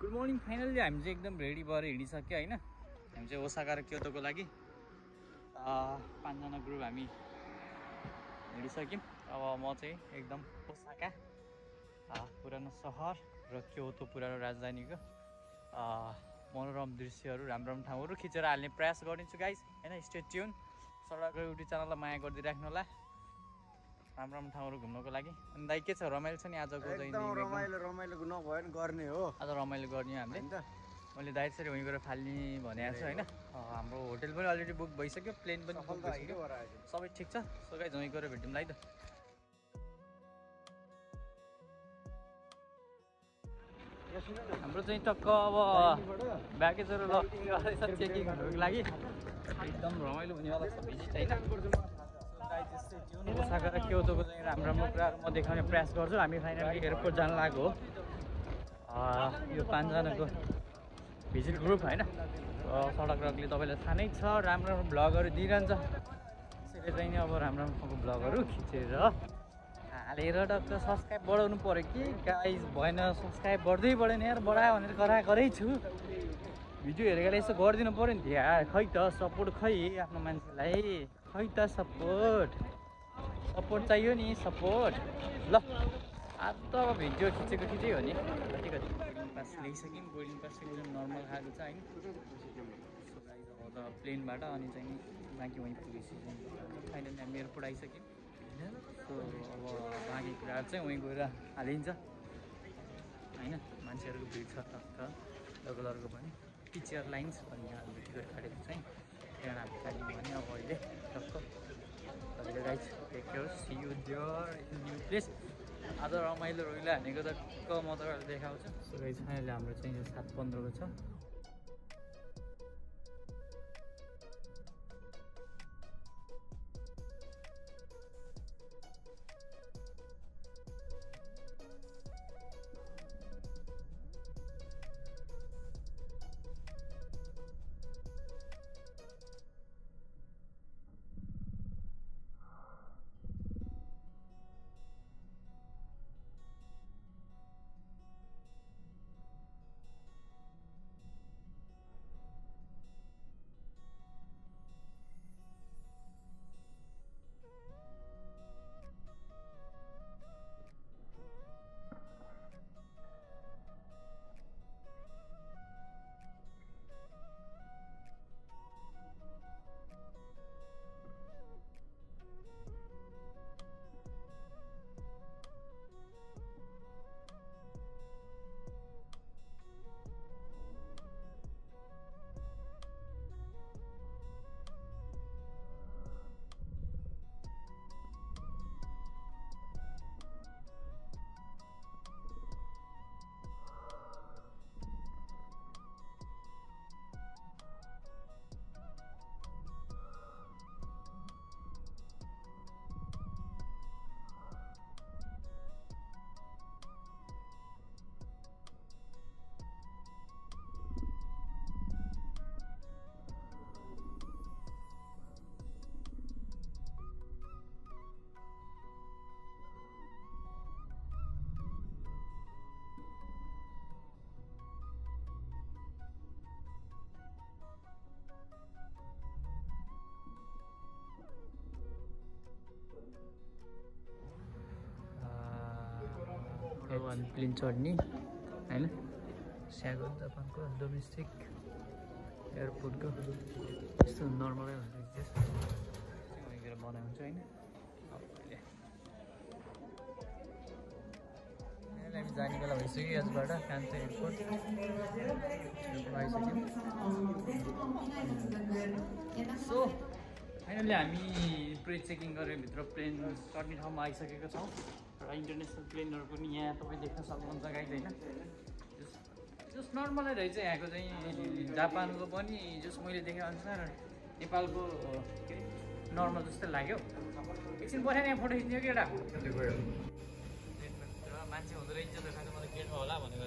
Good morning finally हामी चाहिँ एकदम रेडी भएर हिँडिसक्यो होइन? हामी चाहिँ ओसाका र क्योतोको लागि पाँचजना ग्रुप हामी हिँडिसक्यौँ। अब म चाहिँ एकदम ओसाका पुरानो सहर र क्योतो पुरानो राजधानीको मनोरम दृश्यहरू राम्रो राम्रो ठाउँहरू खिचेर हाल्ने प्रयास गरिदिन्छु गाइस होइन स्टेट ट्युन सडक युट्युब च्यानललाई माया गरिदिइराख्नु होला। राम्रो राम्रो ठाउँहरू घुम्नको लागि। अनि दाइ के छ? रमाइलो छ नि आजको। रमाइलो रमाइलो नभयो भने गर्ने हो। आज रमाइलो गर्ने हो हामीले। मैले दाइ यसरी वहीँ गएर फाल्ने भनेको छु होइन? हाम्रो होटेल पनि अलरेडी बुक भइसक्यो प्लेन पनि बुक भइसक्यो। सबै ठिक छ? सो गाइज गएर भेटौँला है त। हाम्रो चाहिँ टक्क अब ब्यागेजहरू लकिङ गर्दैछ चेकिङहरूको लागि। एकदम रमाइलो हुनेवाला छ भिजिट होइन? ओसाका र क्योतोको चाहिँ राम्रो राम्रो कुराहरू म देखाउने प्रयास गर्छु। हामी फाइनली एयरपोर्ट जान लागेको हो। यो पाँचजनाको भिजिट ग्रुप होइन। सडक रगले तपाईँलाई थाहा नै छ राम्रो राम्रो भ्लगहरू दिइरहन्छ। त्यसैले चाहिँ नि अब राम्रो राम्रो भ्लगहरू खिचेर हालेर टक्क सब्सक्राइब बढाउनु पऱ्यो कि? गाइज भएन सब्सक्राइब बढ्दै बढेन यार बढायो भनेर कराएकै छु भिडियो हेरेर यसो गरिदिनु पऱ्यो नि। यार खै त सपोर्ट खै आफ्नो मान्छेलाई। खै त सपोर्ट सपोर्ट चाहियो नि सपोर्ट ल आज त अब भिडियो खिचेको खिचै हो नि। कति कति? बोर्डिङ पास ल्याइसक्यौँ बोर्डिङ पास एकदम नर्मल खाएको छ होइन। अब त प्लेनबाट अनि चाहिँ बाँकी वहीँ पुगिसक्यौँ फाइनली हामी एयरपोर्ट आइसक्यौँ। सो अब बाँकी कुराहरू चाहिँ वहीँ गएर हालिन्छ। होइन मान्छेहरूको भिड छ टक्क डगलरको पनि। टिचर लाइन्स भन्ने हामीले टिकट काटेको चाहिँ त्यहाँ हामी अब अहिले टक्क गाइज सी इन आज रमाइलो रोइलो हानेको टक्क म तपाईँहरूलाई देखाउँछु सो गाइज अहिले हाम्रो चाहिँ सात पन्ध्रको छ। वान प्लेन चढ्ने होइन? स्यागन जापानको डोमेस्टिक एयरपोर्टको यस्तो नर्मलै हुन्छ बनाउँछ होइन? हामी जाने बेला भइसक्यो यसबाट कान्छो एयरपोर्ट। आइसक्यो सो फाइनली हामी प्रे चेकिङ गरेर भित्र प्लेन चढ्ने ठाउँमा आइसकेका छौँ। र इन्टरनेसनल प्लेनहरू पनि यहाँ तपाईँ देख्न सक्नुहुन्छ गाइड होइन। जस्ट नर्मलै रहेछ यहाँको चाहिँ। जापानको पनि जस्ट मैले देखे अनुसार नेपालको के अरे नर्मल जस्तै लाग्यो। एकछिन पठाएर यहाँ फोटो खिच्ने हो केटा प्लेनमा मान्छे हुँदो रहेछ त खाँदा मलाई गेटमा होला भनेको